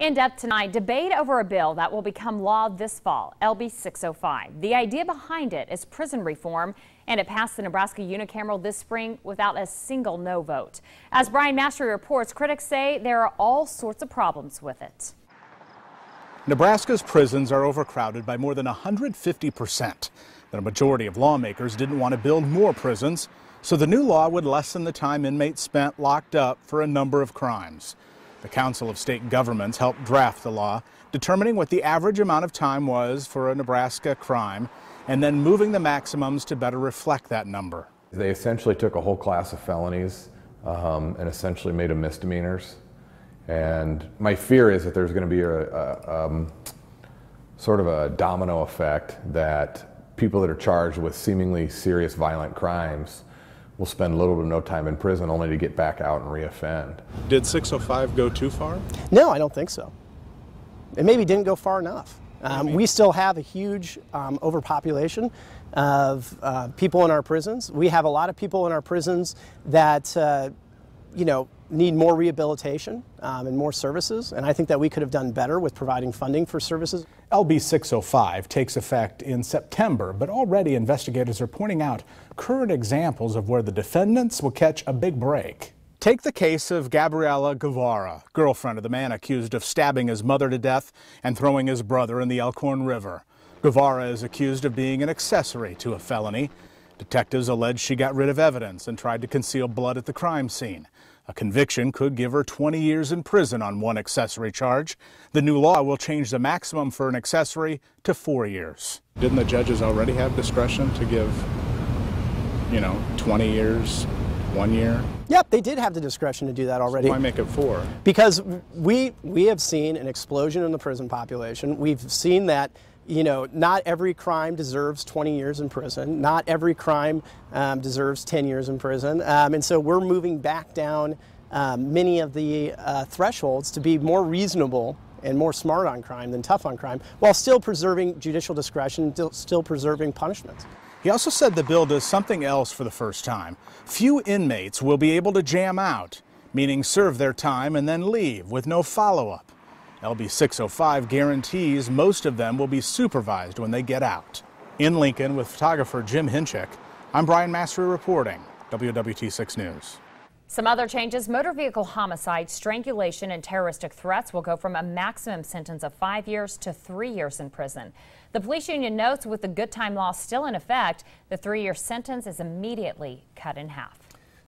In depth tonight, debate over a bill that will become law this fall, LB 605. The idea behind it is prison reform, and it passed the Nebraska unicameral this spring without a single no vote. As Brian Mastre reports, critics say there are all sorts of problems with it. Nebraska's prisons are overcrowded by more than 150 percent. The majority of lawmakers didn't want to build more prisons, so the new law would lessen the time inmates spent locked up for a number of crimes. The Council of State Governments helped draft the law, determining what the average amount of time was for a Nebraska crime and then moving the maximums to better reflect that number. They essentially took a whole class of felonies um, and essentially made them misdemeanors. And my fear is that there's going to be a, a um, sort of a domino effect that people that are charged with seemingly serious violent crimes will spend little to no time in prison only to get back out and reoffend. Did 605 go too far? No, I don't think so. It maybe didn't go far enough. Um, we still have a huge um, overpopulation of uh, people in our prisons. We have a lot of people in our prisons that, uh, you know, need more rehabilitation um, and more services, and I think that we could have done better with providing funding for services. LB 605 takes effect in September, but already investigators are pointing out current examples of where the defendants will catch a big break. Take the case of Gabriela Guevara, girlfriend of the man accused of stabbing his mother to death and throwing his brother in the Elkhorn River. Guevara is accused of being an accessory to a felony. Detectives allege she got rid of evidence and tried to conceal blood at the crime scene. A conviction could give her 20 years in prison on one accessory charge. The new law will change the maximum for an accessory to four years. Didn't the judges already have discretion to give, you know, 20 years, one year? Yep, they did have the discretion to do that already. So why make it four? Because we we have seen an explosion in the prison population. We've seen that you know, not every crime deserves 20 years in prison. Not every crime um, deserves 10 years in prison. Um, and so we're moving back down um, many of the uh, thresholds to be more reasonable and more smart on crime than tough on crime, while still preserving judicial discretion, still preserving punishments. He also said the bill does something else for the first time. Few inmates will be able to jam out, meaning serve their time and then leave with no follow up. LB 605 guarantees most of them will be supervised when they get out. In Lincoln with photographer Jim Hinchik, I'm Brian Mastre reporting, WOWT 6 News. Some other changes motor vehicle homicide, strangulation, and terroristic threats will go from a maximum sentence of five years to three years in prison. The police union notes with the good time law still in effect, the three year sentence is immediately cut in half.